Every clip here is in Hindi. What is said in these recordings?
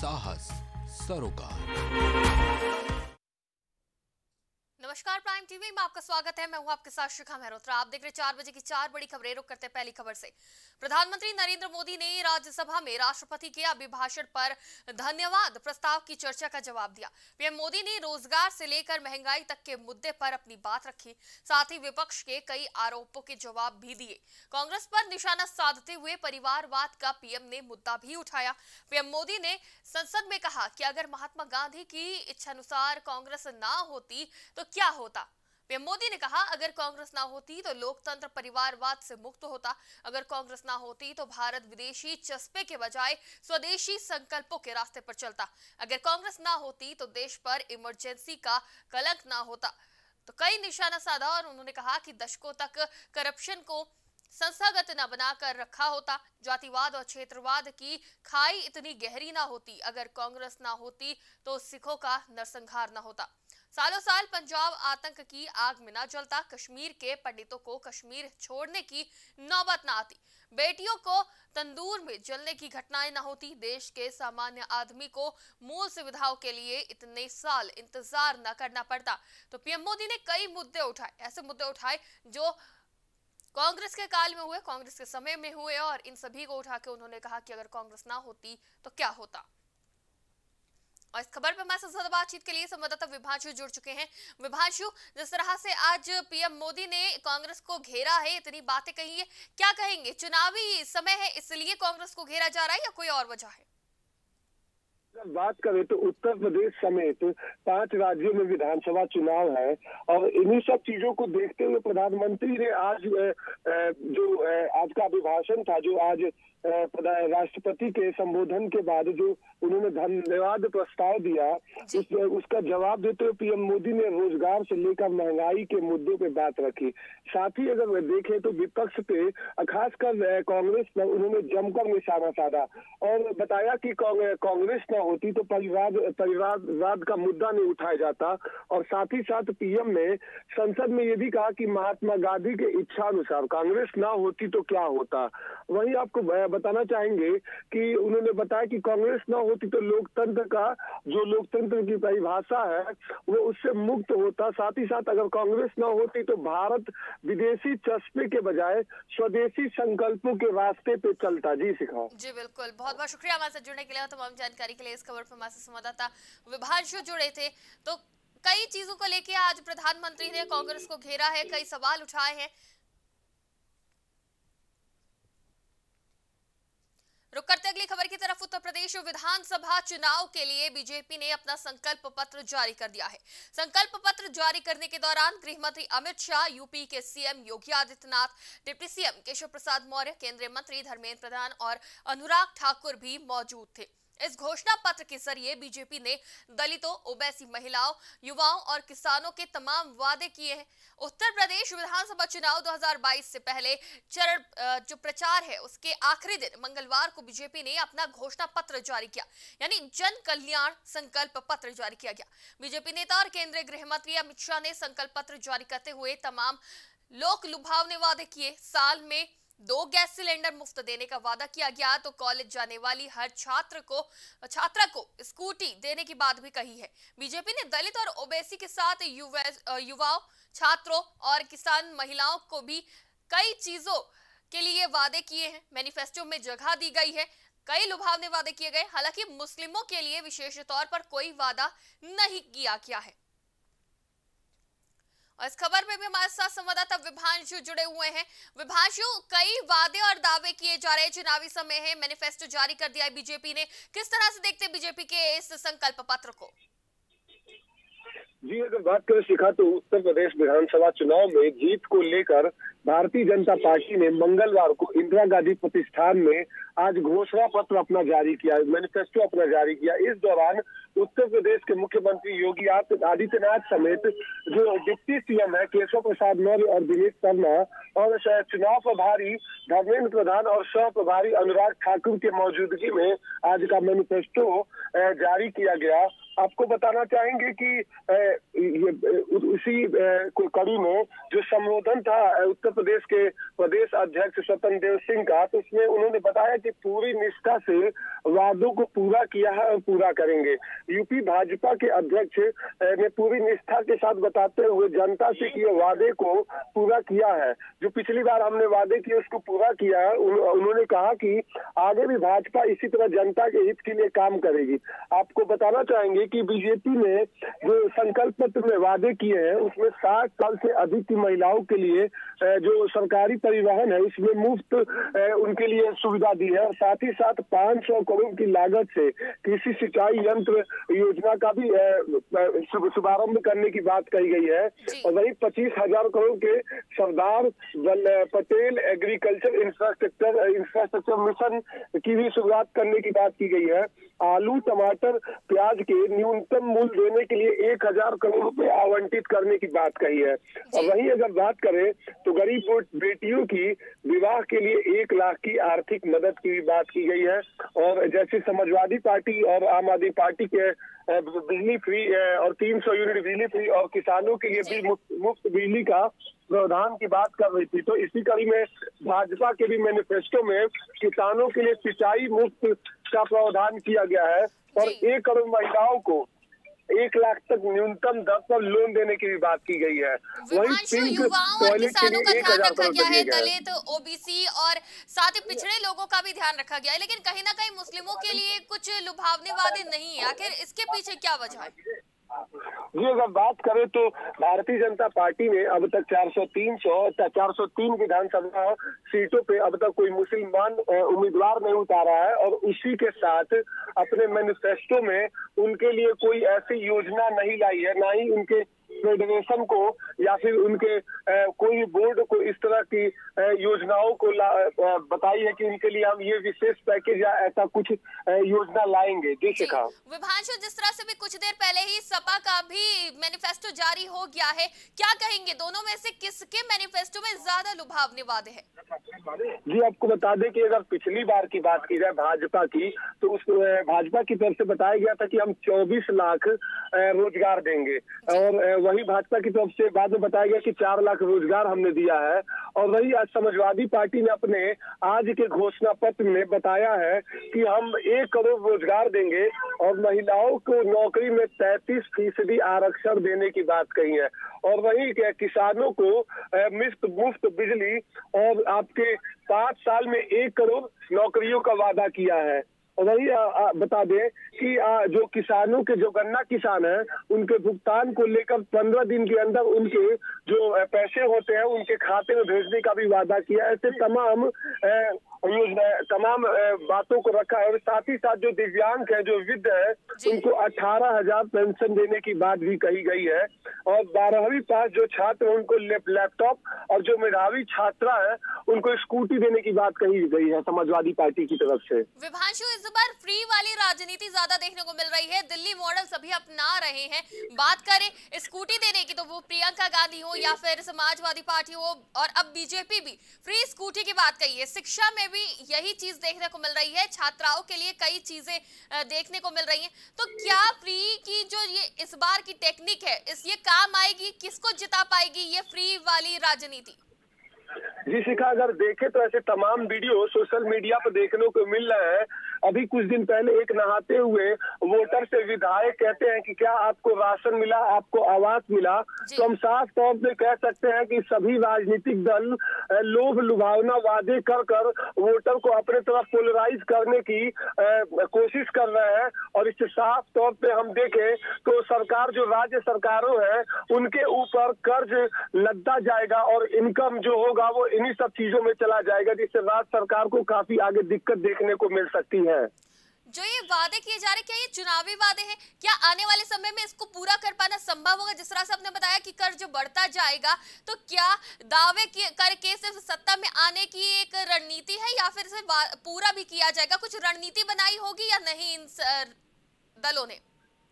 साहस सरोकार। नमस्कार, प्राइम टीवी में आपका स्वागत है। मैं हूँ आपके साथ शिखा मेहरोत्रा। आप देख रहे चार बजे की चार बड़ी खबरें। रुक करते पहली खबर से। प्रधानमंत्री नरेंद्र मोदी ने राज्यसभा में राष्ट्रपति के अभिभाषण पर धन्यवाद प्रस्ताव की चर्चा का जवाब दिया। पीएम मोदी ने रोज़गार से लेकर महँगाई तक के मुद्दे पर अपनी बात रखी। साथ ही विपक्ष के कई आरोपों के जवाब भी दिए। कांग्रेस पर निशाना साधते हुए परिवारवाद का पीएम ने मुद्दा भी उठाया। पीएम मोदी ने संसद में कहा कि अगर महात्मा गांधी की इच्छानुसार कांग्रेस ना होती तो क्या होता? पीएम मोदी ने कहा, अगर कांग्रेस ना होती तो लोकतंत्र परिवारवाद से मुक्त होता। अगर कांग्रेस ना होती तो भारत विदेशी चस्पे के बजाय स्वदेशी संकल्पों के रास्ते पर चलता। अगर कांग्रेस ना होती तो देश पर इमरजेंसी का कलंक ना होता। तो कई निशाना साधा और उन्होंने कहा कि दशकों तक करप्शन को संस्थागत न बनाकर रखा होता। जातिवाद और क्षेत्रवाद की खाई इतनी गहरी ना होती। अगर कांग्रेस ना होती तो सिखों का नरसंहार ना होता। सालों साल पंजाब आतंक की आग में न जलता, कश्मीर के पंडितों को कश्मीर छोड़ने की नौबत न आती। बेटियों को तंदूर में जलने की घटनाएँ न होती। देश के सामान्य आदमी को मूल सुविधाओं के लिए इतने साल इंतज़ार न करना पड़ता। तो पीएम मोदी ने कई मुद्दे उठाए, ऐसे मुद्दे उठाए जो कांग्रेस के काल में हुए, कांग्रेस के समय में हुए और इन सभी को उठा के उन्होंने कहा कि अगर कांग्रेस ना होती तो क्या होता? और इस खबर पर हमारे साथ ज़्यादा बातचीत के लिए संवाददाता विभांशु जुड़ चुके हैं। विभांशु, जिस तरह से आज पीएम मोदी ने कांग्रेस को घेरा है, इतनी बातें कही है। क्या कहेंगे? चुनावी समय है, इसलिए कांग्रेस को घेरा जा रहा है या कोई और वजह है? बात करें तो उत्तर प्रदेश समेत पाँच राज्यों में विधानसभा चुनाव है और इन्हीं सब चीज़ों को देखते हुए प्रधानमंत्री ने आज जो आज का अभिभाषण था, जो आज राष्ट्रपति के संबोधन के बाद जो उन्होंने धन्यवाद प्रस्ताव दिया उस, उसका जवाब देते हुए पीएम मोदी ने रोज़गार से लेकर महँगाई के मुद्दों पे बात रखी। साथ ही अगर देखें तो विपक्ष पे खासकर कांग्रेस पर उन्होंने जमकर निशाना साधा। और बताया कि कांग्रेस न होती तो परिवार परिवारवाद का मुद्दा नहीं उठाया जाता। और साथ ही साथ पीएम ने संसद में ये भी कहा कि महात्मा गांधी के इच्छा अनुसार कांग्रेस ना होती तो क्या होता? वही आपको बताना चाहेंगे कि उन्होंने बताया कि कांग्रेस ना होती तो लोकतंत्र का, जो लोकतंत्र की परिभाषा है, वो उससे मुक्त होता। साथ ही साथ अगर कांग्रेस ना होती तो भारत विदेशी चस्पे के बजाय स्वदेशी संकल्पों के रास्ते पे चलता। जी, सिखाओ। जी, बिल्कुल। बहुत बहुत शुक्रिया हमारे साथ जुड़ने के लिए तमाम जानकारी के लिए इस खबर पर हमारे संवाददाता विभांशु जुड़े थे। तो कई चीज़ों को लेकर आज प्रधानमंत्री ने कांग्रेस को घेरा है, कई सवाल उठाए हैं। रुक करते अगली खबर की तरफ़। उत्तर प्रदेश विधानसभा चुनाव के लिए बीजेपी ने अपना संकल्प पत्र जारी कर दिया है। संकल्प पत्र जारी करने के दौरान गृह मंत्री अमित शाह, यूपी के CM Yogi Adityanath, deputy CM Keshav Prasad Maurya, केंद्रीय मंत्री धर्मेंद्र प्रधान और अनुराग ठाकुर भी मौजूद थे। इस घोषणा पत्र के ज़रिए बीजेपी ने दलितों, ओबैसी महिलाओं, युवाओं और किसानों के तमाम वादे किए हैं। उत्तर प्रदेश विधानसभा चुनाव 2022 से पहले चरण जो प्रचार है, उसके आखिरी दिन मंगलवार को बीजेपी ने अपना घोषणा पत्र जारी किया, यानी जन कल्याण संकल्प पत्र जारी किया गया। बीजेपी नेता और केंद्रीय गृह मंत्री अमित शाह ने संकल्प पत्र जारी करते हुए तमाम लोक लुभावने वादे किए। साल में दो गैस सिलेंडर मुफ़्त देने का वादा किया गया तो कॉलेज जाने वाली हर छात्र को, छात्रा को स्कूटी देने की बात भी कही है। बीजेपी ने दलित और ओबीसी के साथ युवाओं, छात्रों और किसान महिलाओं को भी कई चीज़ों के लिए वादे किए हैं। मैनिफेस्टो में जगह दी गई है, कई लुभावने वादे किए गए, हालाँकि मुस्लिमों के लिए विशेष तौर पर कोई वादा नहीं किया गया है। और इस खबर में भी हमारे साथ संवाददाता विभांशु जुड़े हुए हैं। विभांशु, कई वादे और दावे किए जा रहे हैं। चुनावी समय है मैनिफेस्टो जारी कर दिया है बीजेपी ने। किस तरह से देखते बीजेपी के इस संकल्प पत्र को? जी, अगर बात करें, शिखा तो उत्तर प्रदेश विधानसभा चुनाव में जीत को लेकर भारतीय जनता पार्टी ने मंगलवार को इंदिरा गांधी प्रतिष्ठान में आज घोषणा पत्र अपना जारी किया मैनिफेस्टो अपना जारी किया। इस दौरान उत्तर प्रदेश के मुख्यमंत्री योगी आदित्यनाथ समेत जो डिप्टी सीएम है, केशव प्रसाद मौर्य और दिनेश शर्मा और चुनाव प्रभारी धर्मेंद्र प्रधान और सह प्रभारी अनुराग ठाकुर के मौजूदगी में आज का मैनिफेस्टो जारी किया गया। आपको बताना चाहेंगे कि ये, उसी कड़ी में जो संबोधन था उत्तर प्रदेश के प्रदेश अध्यक्ष स्वतंत्र देव सिंह का तो उसमें उन्होंने बताया कि पूरी निष्ठा से वादों को पूरा किया है और पूरा करेंगे। यूपी भाजपा के अध्यक्ष ने पूरी निष्ठा के साथ बताते हुए जनता से किए वादे को पूरा किया है। जो पिछली बार हमने वादे किए, उसको पूरा किया है। उन्होंने कहा कि आगे भी भाजपा इसी तरह जनता के हित के लिए काम करेगी। आपको बताना चाहेंगे कि बीजेपी ने जो संकल्प पत्र में वादे किए हैं, उसमें साठ साल से अधिक की महिलाओं के लिए जो सरकारी परिवहन है इसमें मुफ़्त उनके लिए सुविधा दी है। और साथ ही साथ 500 करोड़ की लागत से कृषि सिंचाई यंत्र योजना का भी शुभारंभ करने की बात कही गई है। और वही पच्चीस हज़ार करोड़ के Sardar Patel agriculture infrastructure infrastructure mission की भी शुरुआत करने की बात की गई है। आलू टमाटर प्याज के न्यूनतम मूल्य देने के लिए एक हज़ार करोड़ रुपए आवंटित करने की बात कही है। और वही अगर बात करें तो गरीब बेटियों की विवाह के लिए एक लाख की आर्थिक मदद की भी बात की गई है। और जैसे समाजवादी पार्टी और आम आदमी पार्टी के बिजली फ्री और 300 यूनिट बिजली फ्री और किसानों के लिए भी मुफ़्त बिजली का प्रावधान की बात कर रही थी। तो इसी कड़ी में भाजपा के भी मैनिफेस्टो में किसानों के लिए सिंचाई मुफ़्त का प्रावधान किया गया है। और एक करोड़ महिलाओं को एक लाख तक न्यूनतम दर पर लोन देने की भी बात की गई है। वही पिंक टॉयलेट के लिए एक हज़ार करोड़ गया है। दलित ओबीसी और साथ ही पिछड़े लोगों का भी ध्यान रखा गया है लेकिन कहीं ना कहीं मुस्लिमों के लिए कुछ लुभावने वादे नहीं है। आखिर इसके पीछे क्या वजह है? जी, अगर बात करें तो भारतीय जनता पार्टी ने अब तक 403 सौ 403 विधानसभा सीटों पे अब तक कोई मुसलमान उम्मीदवार नहीं उतारा है और उसी के साथ अपने मैनिफेस्टो में उनके लिए कोई ऐसी योजना नहीं लाई है, ना ही उनके फेडरेशन को या फिर उनके कोई बोर्ड को इस तरह की योजनाओं को बताई है कि उनके लिए हम ये विशेष पैकेज या ऐसा कुछ योजना लाएँगे। कहा विभांशु जिस तरह से भी कुछ देर पहले ही सपा का भी मैनिफेस्टो जारी हो गया है क्या कहेंगे दोनों में से किसके मैनिफेस्टो में ज़्यादा लुभावने वादे हैं? जी आपको बता दें कि अगर पिछली बार की बात की जाए भाजपा की तो उस भाजपा की तरफ़ से बताया गया था कि हम 24 लाख रोज़गार देंगे। और वही भाजपा की तरफ़ से बाद में बताया गया कि चार लाख रोज़गार हमने दिया है और वही आज समाजवादी पार्टी ने अपने आज के घोषणा पत्र में बताया है कि हम एक करोड़ रोज़गार देंगे और महिलाओं को नौकरी में तैतीस फ़ीसदी आरक्षण देने की बात कही है। और वही किसानों को मुफ़्त मुफ़्त बिजली और आपके पाँच साल में एक करोड़ नौकरियों का वादा किया है। वही बता दें कि आ, जो किसानों के जो गन्ना किसान हैं उनके भुगतान को लेकर पंद्रह दिन के अंदर उनके जो पैसे होते हैं उनके खाते में भेजने का भी वादा किया ऐसे तमाम योजना तमाम बातों को रखा है और साथ ही साथ जो दिव्यांग है जो वृद्ध है उनको अठारह हज़ार पेंशन देने की बात भी कही गई है। और बारहवीं पास जो छात्र है उनको लैपटॉप और जो मेधावी छात्रा है उनको स्कूटी देने की बात कही गई है समाजवादी पार्टी की तरफ़ से। विभाषु इस बार फ्री वाली राजनीति ज़्यादा देखने को मिल रही है। दिल्ली मॉडल सभी अपना रहे हैं। बात करें स्कूटी देने की तो वो प्रियंका गांधी हो या फिर समाजवादी पार्टी हो और अब बीजेपी भी। फ्री स्कूटी की बात कही है शिक्षा में भी यही चीज़ देखने को मिल रही है, छात्राओं के लिए कई चीज़ें देखने को मिल रही हैं। तो क्या फ्री की जो ये इस बार की टेक्निक है, इस, ये काम आएगी, किसको जिता पाएगी ये फ्री वाली राजनीति? जी शिखा, अगर देखे तो ऐसे तमाम वीडियो सोशल मीडिया पर देखने को मिल रहे हैं। अभी कुछ दिन पहले एक नहाते हुए वोटर से विधायक कहते हैं कि क्या आपको राशन मिला आपको आवास मिला? तो हम साफ़ तौर पे कह सकते हैं कि सभी राजनीतिक दल लोभ लुभावना वादे कर कर वोटर को अपने तरफ़ पोलराइज करने की कोशिश कर रहे हैं। और इससे साफ़ तौर पे हम देखें तो सरकार जो राज्य सरकारों है उनके ऊपर कर्ज लदता जाएगा और इनकम जो होगा वो इन्हीं सब चीज़ों में चला जाएगा जिससे राज्य सरकार को काफ़ी आगे दिक्कत देखने को मिल सकती है। जो ये वादे किए जा रहे क्या ये चुनावी वादे हैं? क्या आने वाले समय में इसको पूरा कर पाना संभव होगा? जिस तरह से आपने बताया कि कर्ज बढ़ता जाएगा तो क्या दावे करके सिर्फ़ सत्ता में आने की एक रणनीति है या फिर इसे पूरा भी किया जाएगा? कुछ रणनीति बनाई होगी या नहीं इन दलों ने?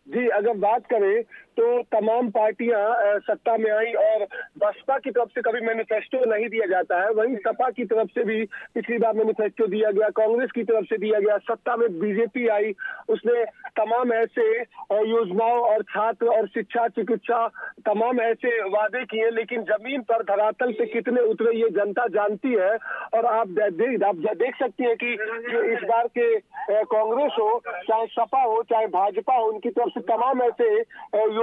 जी अगर बात करें तो तमाम पार्टियाँ सत्ता में आई और बसपा की तरफ़ से कभी मैनिफेस्टो नहीं दिया जाता है। वहीं सपा की तरफ़ से भी पिछली बार मैनिफेस्टो दिया गया, कांग्रेस की तरफ़ से दिया गया, सत्ता में बीजेपी आई। उसने तमाम ऐसे योजनाओं और छात्र और शिक्षा, चिकित्सा तमाम ऐसे वादे किए, लेकिन ज़मीन पर धरातल से कितने उतरे, ये जनता जानती है। और आप आप देख सकती हैं कि इस बार के कांग्रेस हो, चाहे सपा हो, चाहे भाजपा हो, उनकी तरफ़ से तमाम ऐसे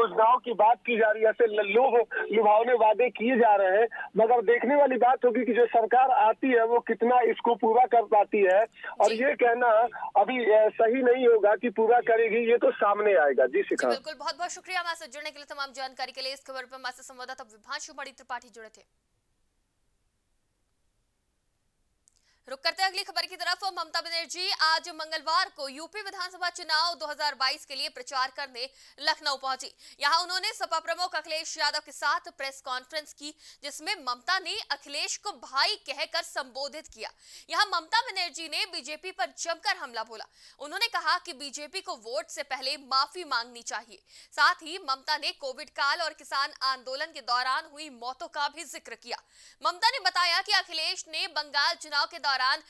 योजनाओं की बात की जा रही है ऐसे लल्लू लुभावने वादे किए जा रहे हैं मगर देखने वाली बात होगी कि जो सरकार आती है वो कितना इसको पूरा कर पाती है। और ये कहना अभी सही नहीं होगा कि पूरा करेगी ये तो सामने आएगा। जी शिखा बिल्कुल। बहुत बहुत शुक्रिया हमारे जुड़ने के लिए तमाम जानकारी के लिए। इस खबर पर हमारे संवाददाता विभाषु बड़ी त्रिपाठी जुड़े थे। रुक करते अगली खबर की तरफ़। ममता बनर्जी, आज मंगलवार को यूपी विधानसभा चुनाव 2022 के लिए प्रचार करने लखनऊ पहुँची। यहाँ उन्होंने सपा प्रमुख अखिलेश यादव के साथ प्रेस कॉन्फ्रेंस की, जिसमें ममता ने अखिलेश को भाई कहकर संबोधित किया। यहाँ ममता बनर्जी ने बीजेपी पर जमकर हमला बोला। उन्होंने कहा कि बीजेपी को वोट से पहले माफ़ी मांगनी चाहिए। साथ ही ममता ने कोविड काल और किसान आंदोलन के दौरान हुई मौतों का भी ज़िक्र किया। ममता ने बताया कि अखिलेश ने बंगाल चुनाव के दौरान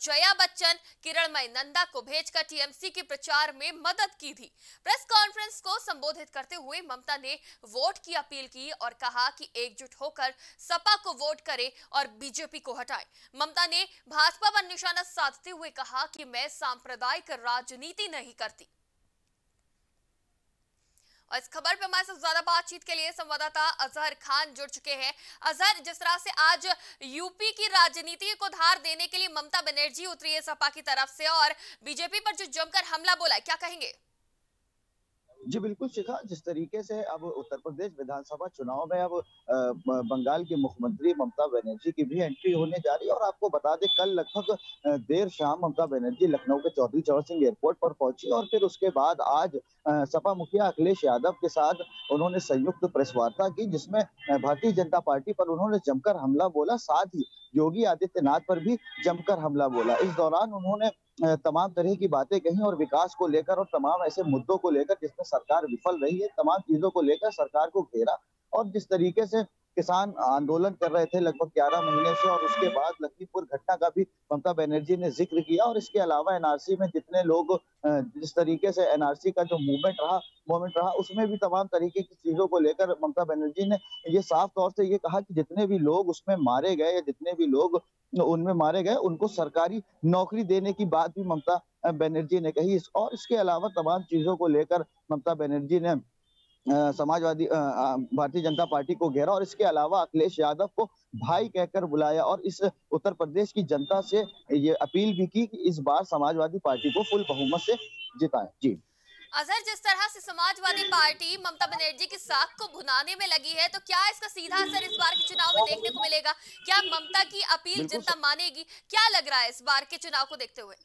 जया बच्चन किरणमय नंदा को भेजकर टीएमसी के प्रचार में मदद की थी। प्रेस कॉन्फ्रेंस को संबोधित करते हुए ममता ने वोट की अपील की और कहा कि एकजुट होकर सपा को वोट करें और बीजेपी को हटाए। ममता ने भाजपा पर निशाना साधते हुए कहा कि मैं सांप्रदायिक राजनीति नहीं करती। और इस खबर पे हमारे साथ ज़्यादा बातचीत के लिए संवाददाता अजहर खान जुड़ चुके हैं। अजहर, जिस तरह से आज यूपी की राजनीति को धार देने के लिए ममता बनर्जी उतरी है सपा की तरफ़ से और बीजेपी पर जो जमकर हमला बोला क्या कहेंगे? जी, बिल्कुल शिखा, जिस तरीके से अब उत्तर प्रदेश विधानसभा चुनाव में अब बंगाल की मुख्यमंत्री ममता बनर्जी की भी एंट्री होने जा रही है और आपको बता दें, कल लगभग देर शाम ममता बनर्जी लखनऊ के चौधरी चौर सिंह एयरपोर्ट पर पहुँची और फिर उसके बाद आज सपा मुखिया अखिलेश यादव के साथ उन्होंने संयुक्त प्रेस वार्ता की, जिसमें भारतीय जनता पार्टी पर उन्होंने जमकर हमला बोला, साथ ही योगी आदित्यनाथ पर भी जमकर हमला बोला। इस दौरान उन्होंने तमाम तरह की बातें कही और विकास को लेकर और तमाम ऐसे मुद्दों को लेकर जिसमें सरकार विफल रही है, तमाम चीज़ों को लेकर सरकार को घेरा और जिस तरीके से किसान आंदोलन कर रहे थे लगभग ग्यारह महीने से, और उसके बाद लखीमपुर घटना का भी ममता बनर्जी ने ज़िक्र किया। और इसके अलावा एनआरसी में जितने लोग जिस तरीके से एनआरसी का जो मूवमेंट रहा मूवमेंट रहा, उसमें भी तमाम तरीके की चीज़ों को लेकर ममता बनर्जी ने ये साफ़ तौर से ये कहा कि जितने भी लोग उसमें मारे गए या जितने भी लोग उनमें मारे गए, उनको सरकारी नौकरी देने की बात भी ममता बनर्जी ने कही। और इसके अलावा तमाम चीज़ों को लेकर ममता बनर्जी ने समाजवादी भारतीय जनता पार्टी को घेरा और इसके अलावा अखिलेश यादव को भाई कहकर बुलाया और इस उत्तर प्रदेश की जनता से ये अपील भी की कि इस बार समाजवादी पार्टी को फुल बहुमत से जिताएँ। जी। अजहर जिस तरह से समाजवादी पार्टी ममता बनर्जी की साख को भुनाने में लगी है तो क्या इसका सीधा असर इस बार के चुनाव में देखने को मिलेगा? क्या ममता की अपील जनता मानेगी? क्या लग रहा है इस बार के चुनाव को देखते हुए?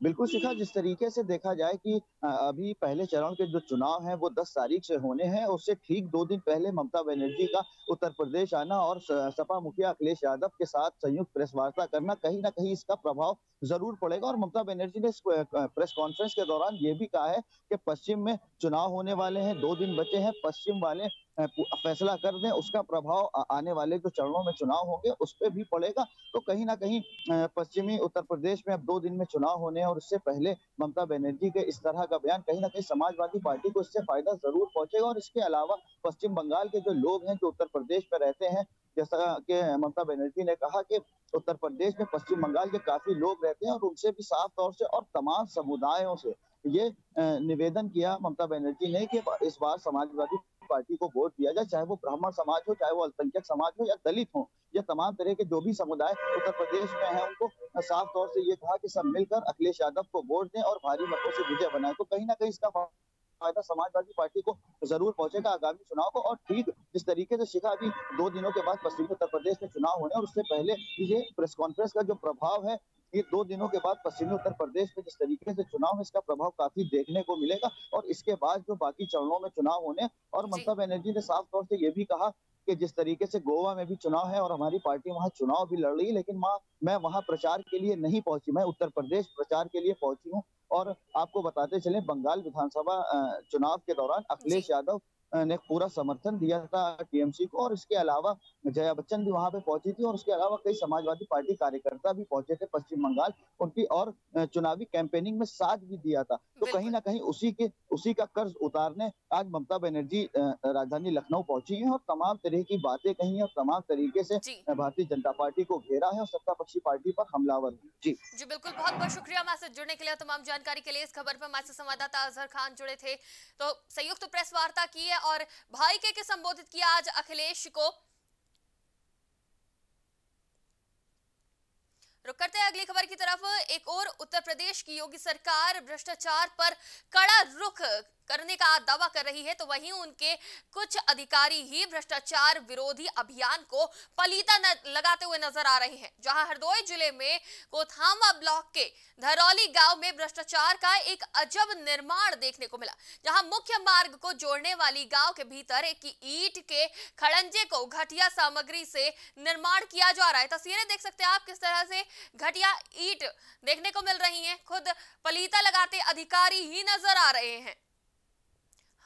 बिल्कुल शिखा जिस तरीके से देखा जाए कि अभी पहले चरण के जो चुनाव हैं, वो 10 तारीख से होने हैं। उससे ठीक दो दिन पहले ममता बनर्जी का उत्तर प्रदेश आना और सपा मुखिया अखिलेश यादव के साथ संयुक्त प्रेस वार्ता करना, कहीं ना कहीं इसका प्रभाव ज़रूर पड़ेगा। और ममता बनर्जी ने प्रेस कॉन्फ्रेंस के दौरान ये भी कहा है कि पश्चिम में चुनाव होने वाले हैं, दो दिन बचे हैं, पश्चिम वाले फैसला कर दें, उसका प्रभाव आने वाले जो चरणों में चुनाव होंगे, उस पर भी पड़ेगा। तो कहीं ना कहीं पश्चिमी उत्तर प्रदेश में अब दो दिन में चुनाव होने हैं और उससे पहले ममता बनर्जी के इस तरह का बयान, कहीं ना कहीं समाजवादी पार्टी को इससे फ़ायदा ज़रूर पहुंचेगा। और इसके अलावा पश्चिम बंगाल के जो लोग हैं, जो उत्तर प्रदेश में रहते हैं, जैसा कि ममता बनर्जी ने कहा कि उत्तर प्रदेश में पश्चिम बंगाल के काफ़ी लोग रहते हैं और उनसे भी साफ़ तौर से और तमाम समुदायों से ये निवेदन किया ममता बनर्जी ने कि इस बार समाजवादी पार्टी को वोट दिया जाए, चाहे वो ब्राह्मण समाज हो, चाहे वो अल्पसंख्यक समाज हो या दलित हो, या तमाम तरह के जो भी समुदाय उत्तर प्रदेश में है, उनको साफ़ तौर से ये कहा कि सब मिलकर अखिलेश यादव को वोट दें और भारी मतों से विजय बनाए। तो कहीं ना कहीं इसका फ़ायदा समाजवादी पार्टी को ज़रूर पहुंचेगा आगामी चुनाव को और ठीक जिस तरीके से शिखा अभी दो दिनों के बाद पश्चिमी उत्तर प्रदेश में चुनाव होने और उससे पहले ये प्रेस कॉन्फ्रेंस का जो प्रभाव है ये दो दिनों के बाद पश्चिमी उत्तर प्रदेश में जिस तरीके से चुनाव है इसका प्रभाव काफ़ी देखने को मिलेगा और इसके बाद जो बाकी चरणों में चुनाव होने और ममता बनर्जी ने साफ़ तौर से ये भी कहा कि जिस तरीके से गोवा में भी चुनाव है और हमारी पार्टी वहाँ चुनाव भी लड़ रही है लेकिन माँ मैं वहाँ प्रचार के लिए नहीं पहुँची। मैं उत्तर प्रदेश प्रचार के लिए पहुँची हूँ। और आपको बताते चले बंगाल विधानसभा चुनाव के दौरान अखिलेश यादव ने पूरा समर्थन दिया था टीएमसी को और इसके अलावा जया बच्चन भी वहाँ पे पहुँची थी और उसके अलावा कई समाजवादी पार्टी कार्यकर्ता भी पहुँचे थे पश्चिम बंगाल उनकी और चुनावी कैंपेनिंग में साथ भी दिया था। तो कहीं ना कहीं उसी के उसी का कर्ज उतारने आज ममता बनर्जी राजधानी लखनऊ पहुँची है और तमाम तरह की बातें कही है और तमाम तरीके से भारतीय जनता पार्टी को घेरा है और सत्ता पक्षी पार्टी पर हमलावर जी। जी बिल्कुल। बहुत बहुत शुक्रिया हमारे जुड़ने के लिए तमाम जानकारी के लिए। इस खबर पर हमारे संवाददाता अजहर खान जुड़े थे। तो संयुक्त प्रेस वार्ता की है और भाई के, के संबोधित किया आज अखिलेश को। रुक करते हैं अगली खबर की तरफ़। एक और उत्तर प्रदेश की योगी सरकार भ्रष्टाचार पर कड़ा रुख करने का दावा कर रही है तो वहीं उनके कुछ अधिकारी ही भ्रष्टाचार विरोधी अभियान को पलीता लगाते हुए नज़र आ रहे हैं। जहाँ हरदोई ज़िले में कोथामा ब्लॉक के धरौली गाँव में भ्रष्टाचार का एक अजब निर्माण देखने को मिला, जहाँ मुख्य मार्ग को जोड़ने वाली गाँव के भीतर एक ईट के खड़ंजे को घटिया सामग्री से निर्माण किया जा रहा है। तस्वीरें देख सकते हैं आप, किस तरह से घटिया ईट देखने को मिल रही है। खुद पलीता लगाते अधिकारी ही नज़र आ रहे हैं।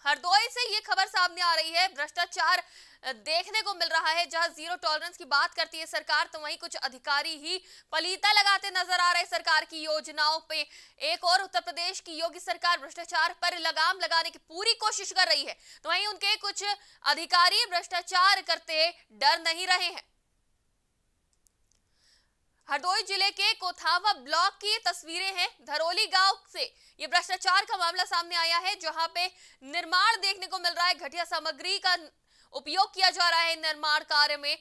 हरदोई से ये खबर सामने आ रही है। भ्रष्टाचार देखने को मिल रहा है, जहाँ ज़ीरो टॉलरेंस की बात करती है सरकार तो वहीं कुछ अधिकारी ही पलीता लगाते नज़र आ रहे सरकार की योजनाओं पे। एक और उत्तर प्रदेश की योगी सरकार भ्रष्टाचार पर लगाम लगाने की पूरी कोशिश कर रही है। तो वहीं उनके कुछ अधिकारी भ्रष्टाचार करते डर नहीं रहे हैं। हरदोई ज़िले के कोथावा ब्लॉक की तस्वीरें हैं धरोली गाँव से। ये भ्रष्टाचार का मामला सामने आया है, जहाँ पे निर्माण देखने को मिल रहा है। घटिया सामग्री का उपयोग किया जा रहा है निर्माण कार्य में।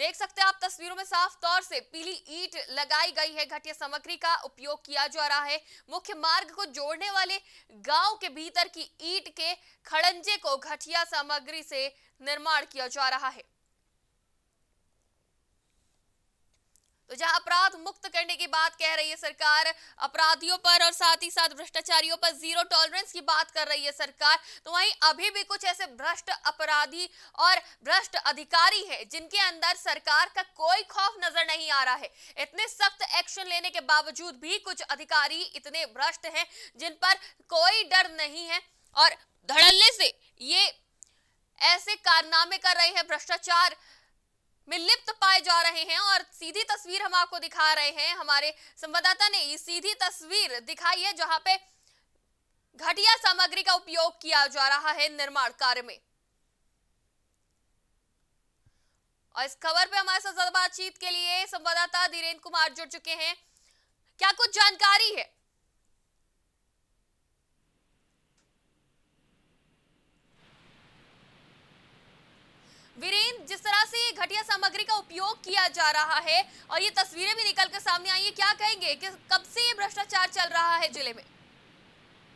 देख सकते हैं आप, तस्वीरों में साफ़ तौर से पीली ईट लगाई गई है। घटिया सामग्री का उपयोग किया जा रहा है। मुख्य मार्ग को जोड़ने वाले गाँव के भीतर की ईट के खड़ंजे को घटिया सामग्री से निर्माण किया जा रहा है। तो जहाँ अपराध मुक्त करने की बात कह रही है सरकार, अपराधियों पर और साथ ही साथ भ्रष्टाचारियों पर ज़ीरो टॉलरेंस की बात कर रही है सरकार तो वहीं अभी भी कुछ ऐसे भ्रष्ट अपराधी और भ्रष्ट अधिकारी हैं जिनके अंदर सरकार का कोई खौफ नज़र नहीं आ रहा है। इतने सख्त एक्शन लेने के बावजूद भी कुछ अधिकारी इतने भ्रष्ट हैं जिन पर कोई डर नहीं है और धड़ल्ले से ये ऐसे कारनामे कर रहे हैं, भ्रष्टाचार में लिप्त पाए जा रहे हैं और सीधी तस्वीर हम आपको दिखा रहे हैं। हमारे संवाददाता ने ये सीधी तस्वीर दिखाई है जहाँ पे घटिया सामग्री का उपयोग किया जा रहा है निर्माण कार्य में। और इस खबर पे हमारे साथ ज़्यादा बातचीत के लिए संवाददाता धीरेन्द्र कुमार जुड़ चुके हैं। क्या कुछ जानकारी है? वीरेंद्र, जिस तरह से ये घटिया सामग्री का उपयोग किया जा रहा है और ये तस्वीरें भी निकल कर सामने आई है, क्या कहेंगे कि कब से ये भ्रष्टाचार चल रहा है ज़िले में?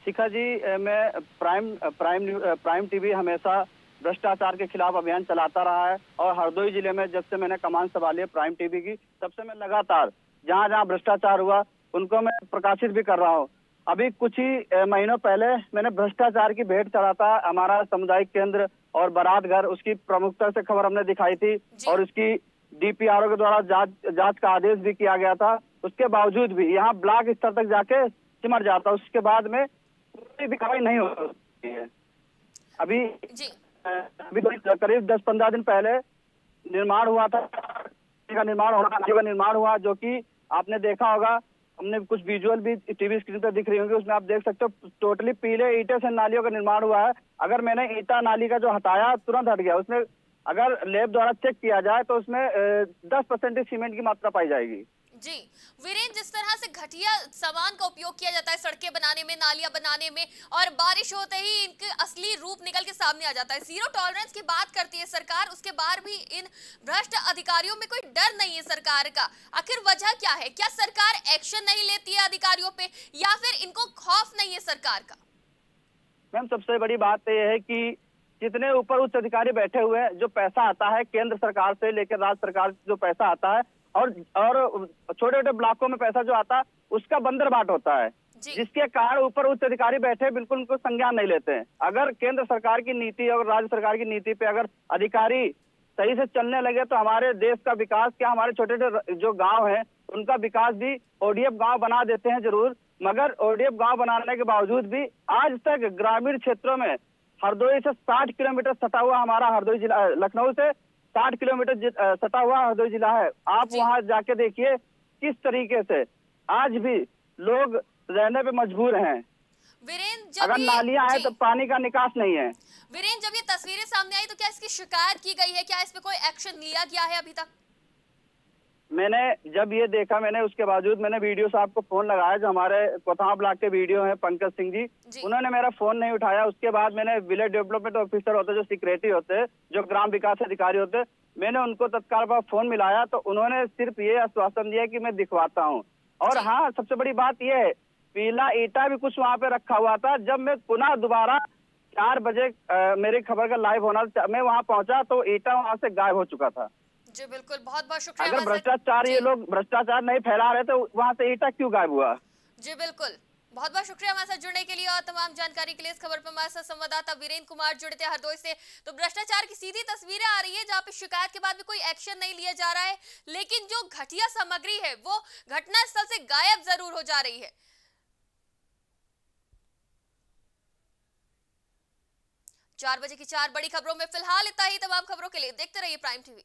शिखा जी मैं प्राइम प्राइम प्राइम टीवी हमेशा भ्रष्टाचार के खिलाफ अभियान चलाता रहा है और हरदोई ज़िले में जब से मैंने कमान संभाली है प्राइम टीवी की, तब से मैं लगातार जहाँ जहाँ भ्रष्टाचार हुआ, उनको मैं प्रकाशित भी कर रहा हूँ। अभी कुछ ही महीनों पहले मैंने भ्रष्टाचार की भेंट चढ़ा था हमारा सामुदायिक केंद्र और बारात घर उसकी प्रमुखता से खबर हमने दिखाई थी और उसकी डीपीआरओ के द्वारा जाँच जाँच का आदेश भी किया गया था। उसके बावजूद भी यहाँ ब्लॉक स्तर तक जाके सिमट जाता उसके बाद में कोई भी कार्रवाई नहीं होती है। अभी अभी करीब दस पंद्रह दिन पहले निर्माण हुआ था का निर्माण का निर्माण हुआ जो कि आपने देखा होगा हमने कुछ विजुअल भी टीवी स्क्रीन पर दिख रही होंगी, उसमें आप देख सकते हो टोटली पीले ईटे से नालियों का निर्माण हुआ है। अगर मैंने ईटा नाली का जो हटाया, तुरंत हट गया। उसमें अगर लेब द्वारा चेक किया जाए तो उसमें दस परसेंट सीमेंट की मात्रा पाई जाएगी। जी वीरेन जिस तरह से घटिया सामान का उपयोग किया जाता है, सड़कें बनाने में, नालियाँ बनाने में, और बारिश होते ही इनके असली रूप निकल के सामने आ जाता है। ज़ीरो टॉलरेंस की बात करती है सरकार, उसके बाद भी इन भ्रष्ट अधिकारियों में कोई डर नहीं है सरकार का। आखिर वजह क्या है? क्या सरकार एक्शन नहीं लेती है अधिकारियों पे, या फिर इनको खौफ नहीं है सरकार का? मैम, सबसे बड़ी बात तो यह है की जितने ऊपर उच्च अधिकारी बैठे हुए हैं, जो पैसा आता है केंद्र सरकार से लेकर राज्य सरकार जो पैसा आता है और और छोटे छोटे ब्लॉकों में पैसा जो आता है उसका बंदर बाट होता है। जिसके कारण ऊपर उच्च अधिकारी बैठे बिल्कुल उनको संज्ञान नहीं लेते हैं। अगर केंद्र सरकार की नीति और राज्य सरकार की नीति पे अगर अधिकारी सही से चलने लगे तो हमारे देश का विकास क्या हमारे छोटे छोटे जो गाँव हैं उनका विकास भी ओडीएफ गाँव बना देते हैं ज़रूर। मगर ओडीएफ गाँव बनाने के बावजूद भी आज तक ग्रामीण क्षेत्रों में हरदोई से 60 किलोमीटर सटा हुआ हमारा हरदोई जिला लखनऊ से 60 किलोमीटर सटा हुआ हरदोई जिला है। आप वहाँ जाके देखिए किस तरीके से आज भी लोग रहने पे मजबूर हैं। वीरेंद्र जब अगर नालियाँ हैं तो पानी का निकास नहीं है। वीरेंद्र जब ये तस्वीरें सामने आई तो क्या इसकी शिकायत की गई है? क्या इस पे कोई एक्शन लिया गया है अभी तक? मैंने जब ये देखा मैंने उसके बावजूद मैंने वीडियो साहब को फ़ोन लगाया जो हमारे कोथावा ब्लॉक के वीडियो हैं पंकज सिंह जी। जी। उन्होंने मेरा फ़ोन नहीं उठाया। उसके बाद मैंने विलेज डेवलपमेंट ऑफिसर होते जो सिक्रेटरी होते जो ग्राम विकास अधिकारी होते मैंने उनको तत्काल पर फ़ोन मिलाया तो उन्होंने सिर्फ़ ये आश्वासन दिया कि मैं दिखवाता हूँ। और हाँ सबसे बड़ी बात यह है पीला ईटा भी कुछ वहाँ पे रखा हुआ था। जब मैं पुनः दोबारा चार बजे मेरी खबर का लाइव होना मैं वहाँ पहुँचा तो ईटा वहाँ से गायब हो चुका था। जी बिल्कुल। बहुत बहुत शुक्रिया अगर भ्रष्टाचार ये। लोग भ्रष्टाचार नहीं फैला रहे तो वहाँ से ईटा क्यों गायब हुआ? जी बिल्कुल। बहुत बहुत शुक्रिया हमारे साथ जुड़ने के लिए और तमाम जानकारी के लिए इस खबर पर हमारे साथ संवाददाता वीरेंद्र कुमार जुड़े थे हरदोई से। तो भ्रष्टाचार की सीधी तस्वीरें आ रही है जहाँ पे शिकायत के बाद भी कोई एक्शन नहीं लिया जा रहा है लेकिन जो घटिया सामग्री है वो घटना स्थल से गायब ज़रूर हो जा रही है। चार बजे की चार बड़ी खबरों में फ़िलहाल इतना ही। तमाम खबरों के लिए देखते रहिए प्राइम टीवी